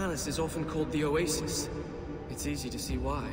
The palace is often called the Oasis. It's easy to see why.